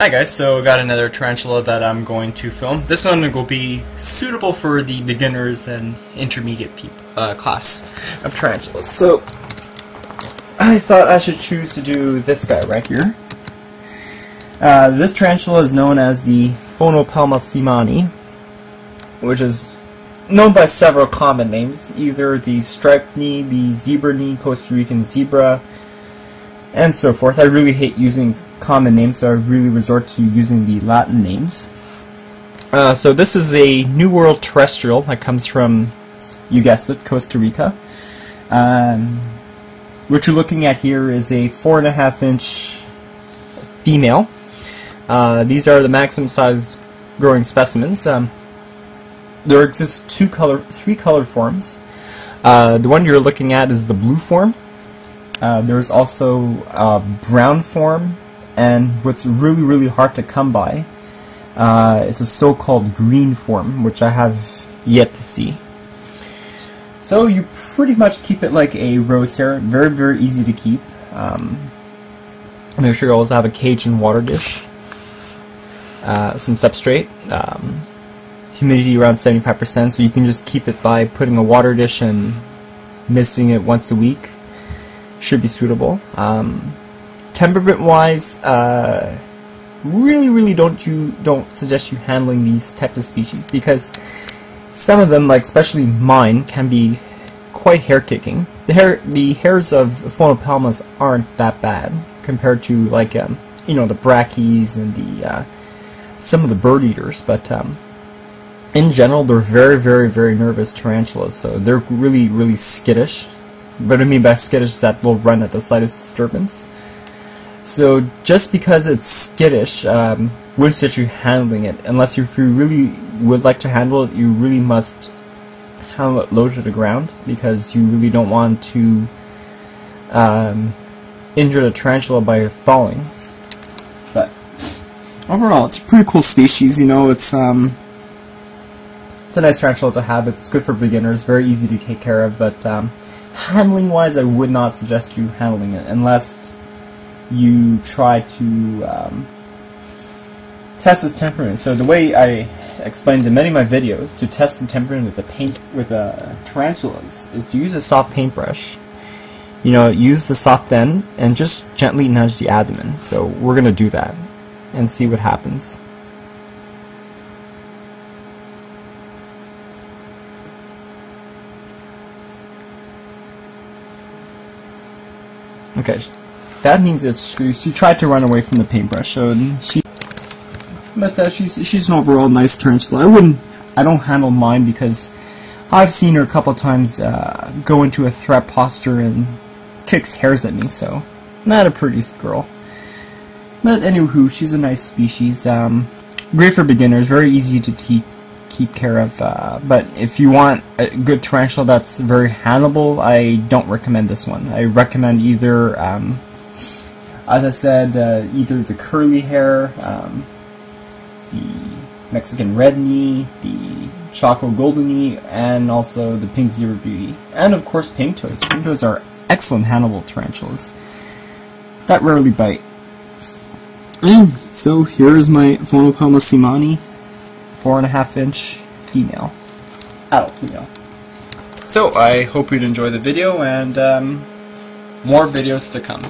Hi guys, so I got another tarantula that I'm going to film. This one will be suitable for the beginners and intermediate uh, class of tarantulas. So, I thought I should choose to do this guy right here. Uh, this tarantula is known as the Phonopelma seemanni, which is known by several common names, either the striped knee, the zebra knee, Costa Rican zebra, and so forth. I really hate using common names, so I really resort to using the Latin names. Uh, so this is a New World terrestrial that comes from, you guessed it, Costa Rica. Um, what you're looking at here is a four and a half inch female. Uh, these are the maximum size growing specimens. Um, there exists two color, three color forms. Uh, the one you're looking at is the blue form. Uh, there's also a brown form and what's really, really hard to come by uh, is a so-called green form, which I have yet to see. So you pretty much keep it like a rose hair, very, very easy to keep. Um, make sure you always have a cage and water dish, uh, some substrate, um, humidity around 75%, so you can just keep it by putting a water dish and misting it once a week. Should be suitable. Um, temperament wise, uh, really, really don't you don't suggest you handling these types of species because some of them, like especially mine, can be quite hair kicking. The hair, the hairs of phonopelmas aren't that bad compared to like um, you know the brackies and the uh, some of the bird eaters, but um, in general they're very, very, very nervous tarantulas, so they're really, really skittish. What I mean by skittish is that they'll run at the slightest disturbance. So just because it's skittish, um, wouldn't suggest you handling it. Unless if you really would like to handle it, you really must handle it low to the ground because you really don't want to um, injure the tarantula by falling. But overall, it's a pretty cool species. You know, it's um, it's a nice tarantula to have. It's good for beginners, very easy to take care of. But um, handling wise, I would not suggest you handling it unless you try to um, test its temperament. So the way I explained in many of my videos to test the temperament with the paint with uh, tarantulas is to use a soft paintbrush. You know, use the soft end and just gently nudge the abdomen. So we're gonna do that and see what happens. Okay, that means that she, she tried to run away from the paintbrush. So she, but uh, she's she's an overall nice tarantula. I wouldn't, I don't handle mine because I've seen her a couple times uh, go into a threat posture and kicks hairs at me. So not a pretty girl. But anywho, she's a nice species. Um, great for beginners. Very easy to keep keep care of. Uh, but if you want a good tarantula that's very handleable, I don't recommend this one. I recommend either um, as I said, uh, either the curly hair, um, the Mexican red knee, the Chaco golden knee, and also the pink zebra beauty. And of course pink toes. Pink toes are excellent Hannibal tarantulas that rarely bite. And so here is my Phonopelma seemanni, four and a half inch female, adult female. So I hope you'd enjoy the video and um, more videos to come.